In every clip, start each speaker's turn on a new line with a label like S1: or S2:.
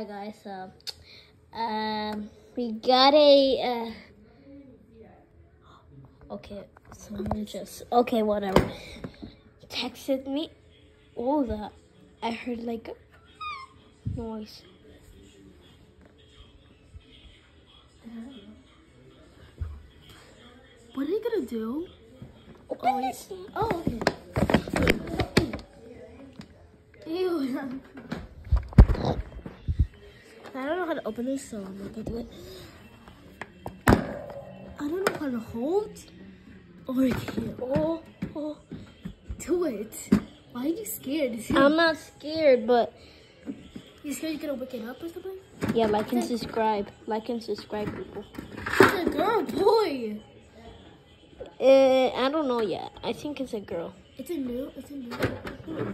S1: Hi guys, so um, we got a uh, okay. Someone just okay, whatever. Texted me. All that I heard like a noise.
S2: What are you gonna do?
S1: Open
S2: Oh,
S1: this.
S2: Oh, okay. Ew. I don't know how to open this, so I'm not gonna do it. I don't know how to hold or here. Oh, oh, do it. Why are you scared?
S1: I'm not scared, but
S2: you scared you're gonna wake it up or something?
S1: yeah, like and subscribe, like and subscribe, people.
S2: It's a girl, boy.
S1: Uh, I don't know yet. I think it's a girl.
S2: It's a new. It's a new.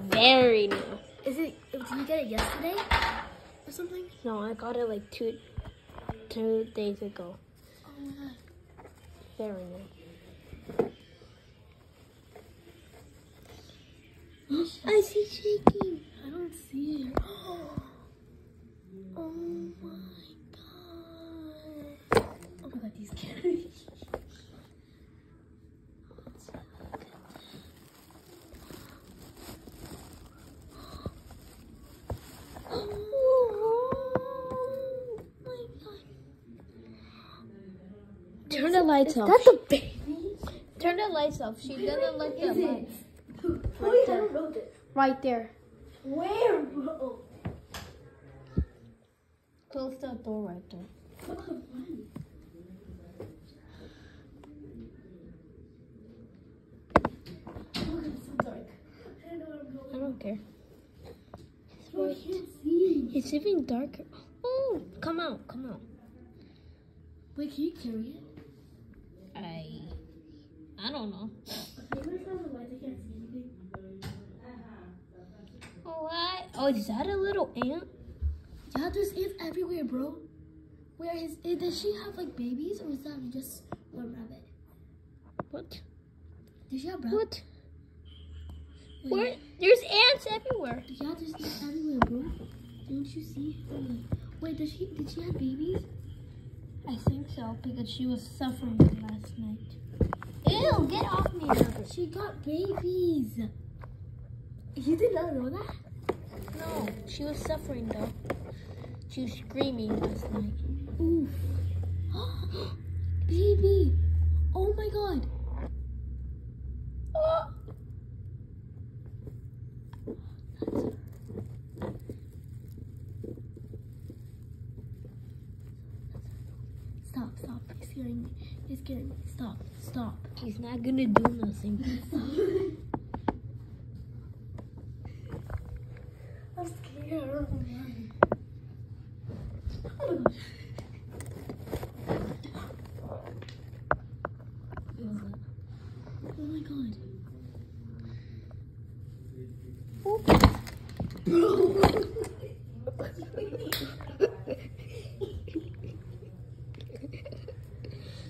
S1: Very new.
S2: Is it? Did you get it yesterday or something?
S1: No, I got it like two, two days ago.
S2: Oh my god.
S1: Very new.
S2: I see shaking. I don't see it. Oh my god. Oh my god, these scared me. Oh my god.
S1: Turn the lights off.
S2: That's a baby.
S1: Turn the lights off. She doesn't like the lights.
S2: it? Wait, I don't know this.
S1: Right there.
S2: Where, bro?
S1: Close the door right there.
S2: What the? Oh my god, it's so dark. I don't know where I'm going.
S1: I don't care.
S2: I can't see.
S1: It's even darker. Oh, come out, come out.
S2: Wait, can you carry it?
S1: I, I don't know.
S2: Okay, let's have the lights. I can't see anything.
S1: Oh, what? Oh, is that a little ant?
S2: Yeah, there's ants everywhere, bro. Where is it? Does she have like babies or is that just one rabbit?
S1: What?
S2: Does she have rabbit?
S1: What?
S2: Wait,
S1: Where? There's ants everywhere.
S2: Yeah, there's ants everywhere, bro. Don't you see? Wait, Wait, does she did she have babies?
S1: I think so because she was suffering last night. Ew! Get off me,
S2: She got babies. You did not know that?
S1: No, she was suffering though. She was screaming last night.
S2: Oof. Baby. Oh my god.
S1: Oh.
S2: Stop, stop. You're scaring me. You're scaring me. Stop, stop.
S1: He's not gonna do nothing.
S2: I'm scared. Oh my gosh. Oh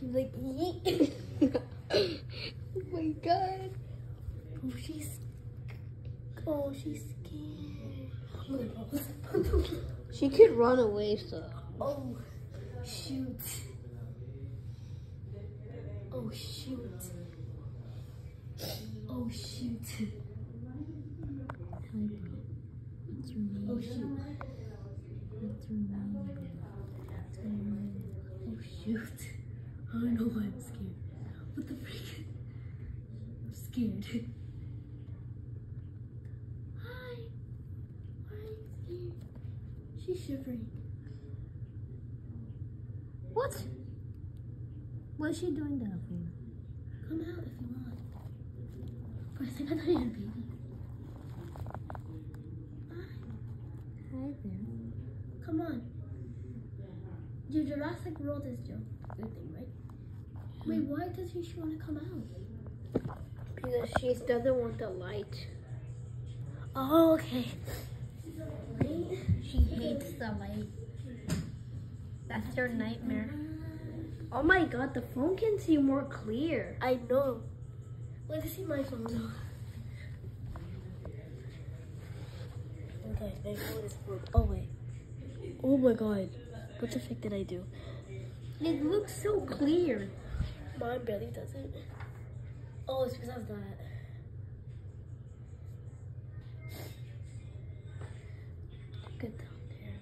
S2: god. like, yeet.
S1: oh my god.
S2: Oh, she's. Oh, she's scared. Look at those.
S1: She could run away, so.
S2: Oh, shoot. Oh, shoot. Oh, shoot. Oh, shoot.
S1: What's your name?
S2: Oh, shoot. I don't know why I'm scared. What the freak? I'm scared. Hi. Why are you scared? She's shivering.
S1: What? What's she doing that for?
S2: Come out if you want. For a second, I thought you had a baby. Hi.
S1: Hi there.
S2: Come on. Your Jurassic World is your thing, right? Wait, mm. why doesn't she want to come out?
S1: Because she doesn't want the light.
S2: Oh, okay.
S1: She hates the light. That's her nightmare. Oh my god, the phone can see more clear.
S2: I know. Let me see my phone though. Okay, my phone is broke. Oh wait.
S1: Oh my god. What the fuck did I do?
S2: It looks so clear.
S1: Mine barely doesn't.
S2: Oh, it's because of that.
S1: At down there,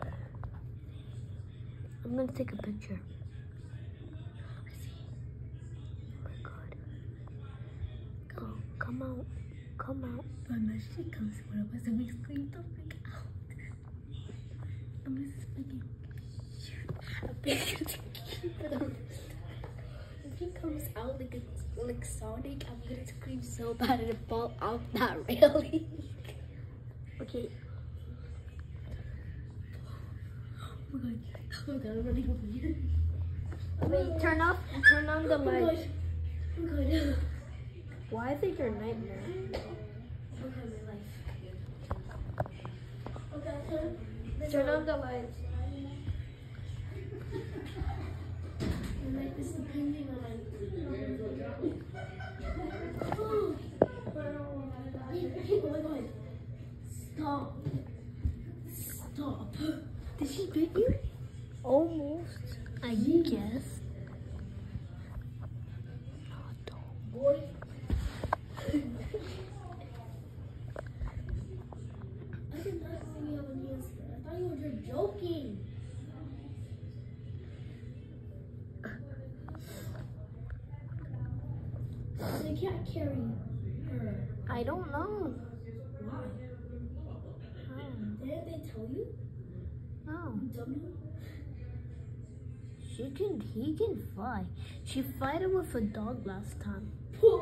S1: guys. I'm gonna take a picture. Oh my god. Go, come out. Come out.
S2: My shit comes when I was a week scream, don't freak out. I'm just If he comes out like a, like Sonic, I'm gonna scream so bad and fall out that railing.
S1: Okay.
S2: Oh my god. Oh my god, I'm running over here.
S1: Wait, oh turn off turn on the
S2: Oh
S1: light.
S2: Oh my god.
S1: Why is it your nightmare?
S2: Oh my life. Okay, turn.
S1: Turn on the lights.
S2: Stop. Stop. Did she bit you?
S1: Almost. I guess.
S2: Boy. I did not know you have a. I thought you were just joking. Carry her.
S1: I don't know.
S2: Why? Didn't they tell you?
S1: No.
S2: Dummy.
S1: She can he can fly. She fight him with a dog last time.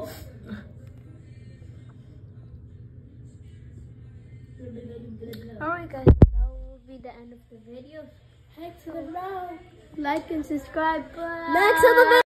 S1: Alright guys, that will be the end of the video.
S2: Head to the.
S1: Like and subscribe. Bye.
S2: Next to the